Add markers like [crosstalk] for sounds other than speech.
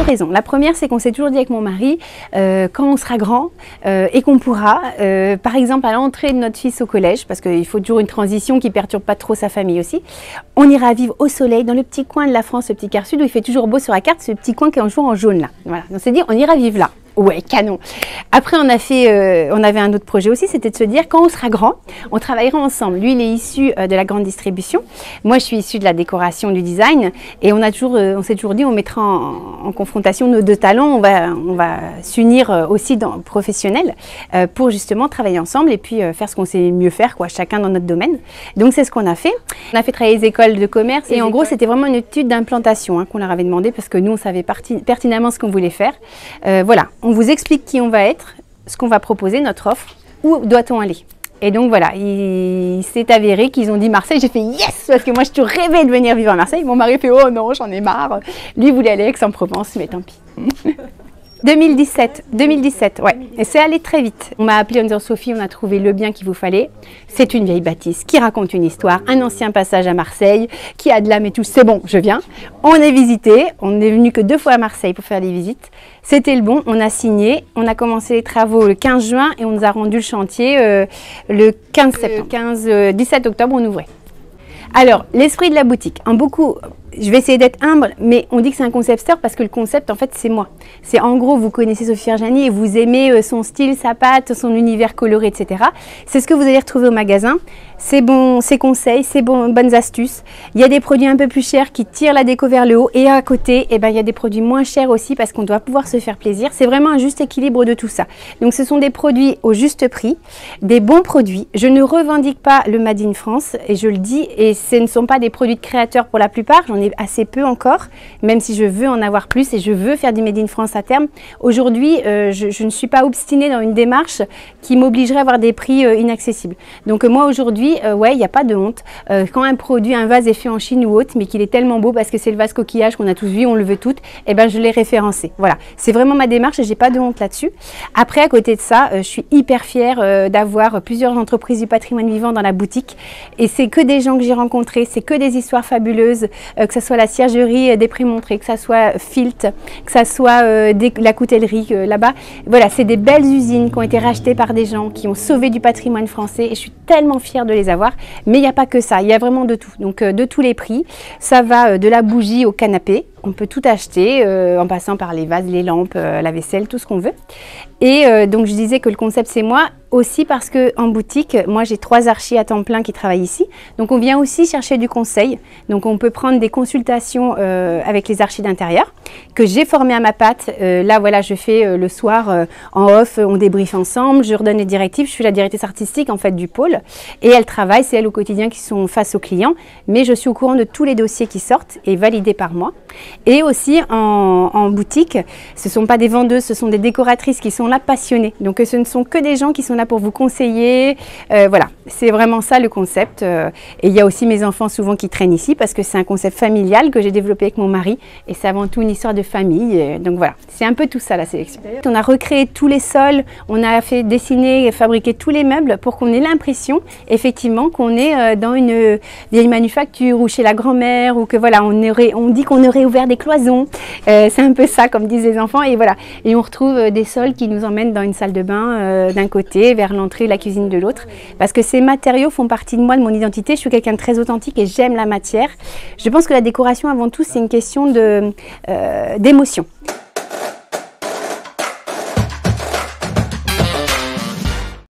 raisons. La première, c'est qu'on s'est toujours dit avec mon mari, euh, quand on sera grand euh, et qu'on pourra, euh, par exemple à l'entrée de notre fils au collège, parce qu'il faut toujours une transition qui perturbe pas trop sa famille aussi, on ira vivre au soleil dans le petit coin de la France, le petit quart sud où il fait toujours beau sur la carte, ce petit coin qui est toujours en jaune là. Voilà. On s'est dit, on ira vivre là. Ouais, canon. Après, on a fait, euh, on avait un autre projet aussi, c'était de se dire quand on sera grand, on travaillera ensemble. Lui, il est issu euh, de la grande distribution. Moi, je suis issue de la décoration, du design, et on a toujours, euh, on s'est toujours dit, on mettra en, en, confrontation nos deux talents. On va, on va s'unir aussi dans professionnel pour justement travailler ensemble et puis faire ce qu'on sait mieux faire, quoi, chacun dans notre domaine. Donc, c'est ce qu'on a fait. On a fait travailler les écoles de commerce, et en gros, c'était vraiment une étude d'implantation hein, qu'on leur avait demandé parce que nous, on savait pertinemment ce qu'on voulait faire. voilà on vous explique qui on va être, ce qu'on va proposer, notre offre, où doit-on aller. Et donc voilà, il, s'est avéré qu'ils ont dit Marseille. J'ai fait yes parce que moi je te rêvais de venir vivre à Marseille. Mon mari fait oh non, j'en ai marre. Lui voulait aller à Aix-en-Provence, mais tant pis. [laughs] 2017, 2017, ouais. Et c'est allé très vite. On m'a appelé en disant Sophie, on a trouvé le bien qu'il vous fallait. C'est une vieille bâtisse qui raconte une histoire, un ancien passage à Marseille, qui a de l'âme et tout. C'est bon, je viens. On est visité. On n'est venu que deux fois à Marseille pour faire des visites. C'était le bon. On a signé. On a commencé les travaux le 15 juin et on nous a rendu le chantier euh, le 15 septembre. 15, euh, 17 octobre, on ouvrait. Alors, l'esprit de la boutique. En beaucoup, je vais essayer d'être humble, mais on dit que c'est un concept store parce que le concept, en fait, c'est moi. C'est en gros, vous connaissez Sophie Arjani et vous aimez euh, son style, sa patte, son univers coloré, etc. C'est ce que vous allez retrouver au magasin. C'est bon, ses conseils, ses bon, bonnes astuces. Il y a des produits un peu plus chers qui tirent la déco vers le haut et à côté, eh ben, il y a des produits moins chers aussi parce qu'on doit pouvoir se faire plaisir. C'est vraiment un juste équilibre de tout ça. Donc, ce sont des produits au juste prix, des bons produits. Je ne revendique pas le Made in France et je le dis, et ce ne sont pas des produits de créateurs pour la plupart. Assez peu encore, même si je veux en avoir plus et je veux faire du Made in France à terme. Aujourd'hui, euh, je, ne suis pas obstinée dans une démarche qui m'obligerait à avoir des prix euh, inaccessibles. Donc euh, moi aujourd'hui, ouais, il n'y a pas de honte. Quand un produit, un vase est fait en Chine ou autre, mais qu'il est tellement beau parce que c'est le vase coquillage qu'on a tous vu, on le veut toutes, eh ben je l'ai référencé. Voilà, c'est vraiment ma démarche et j'ai pas de honte là-dessus. Après, à côté de ça, je suis hyper fière d'avoir plusieurs entreprises du patrimoine vivant dans la boutique et c'est que des gens que j'ai rencontrés, c'est que des histoires fabuleuses, que ce soit la ciergerie des Prémontrés, que ça soit Filt, que ça soit euh, la coutellerie euh, là-bas. Voilà, c'est des belles usines qui ont été rachetées par des gens qui ont sauvé du patrimoine français et je suis tellement fière de les avoir. Mais il n'y a pas que ça, il y a vraiment de tout. Donc euh, de tous les prix, ça va euh, de la bougie au canapé. On peut tout acheter euh, en passant par les vases, les lampes, la vaisselle, tout ce qu'on veut. Et donc je disais que le concept c'est moi aussi parce que en boutique, moi j'ai trois archis à temps plein qui travaillent ici. Donc on vient aussi chercher du conseil. Donc on peut prendre des consultations euh, avec les archis d'intérieur que j'ai formé à ma patte. Euh, là voilà, je fais euh, le soir en off, on débriefe ensemble, je redonne les directives. Je suis la directrice artistique en fait du pôle et elle travaille, c'est elle au quotidien qui sont face aux clients. Mais je suis au courant de tous les dossiers qui sortent et validés par moi. Et aussi en, boutique, ce ne sont pas des vendeuses, ce sont des décoratrices qui sont là passionnées. Donc ce ne sont que des gens qui sont là pour vous conseiller. Euh, voilà, c'est vraiment ça le concept. Euh, et il y a aussi mes enfants souvent qui traînent ici parce que c'est un concept familial que j'ai développé avec mon mari et c'est avant tout une histoire de famille. Donc voilà, c'est un peu tout ça la sélection. On a recréé tous les sols, on a fait dessiner et fabriquer tous les meubles pour qu'on ait l'impression effectivement qu'on est euh, dans une vieille manufacture ou chez la grand-mère ou que voilà, on dit qu'on aurait ouvert des cloisons. c'est un peu ça comme disent les enfants et voilà. Et on retrouve des sols qui nous emmènent dans une salle de bain d'un côté vers l'entrée, la cuisine de l'autre. Parce que ces matériaux font partie de moi, de mon identité. Je suis quelqu'un de très authentique et j'aime la matière. Je pense que la décoration, avant tout, c'est une question d'émotion.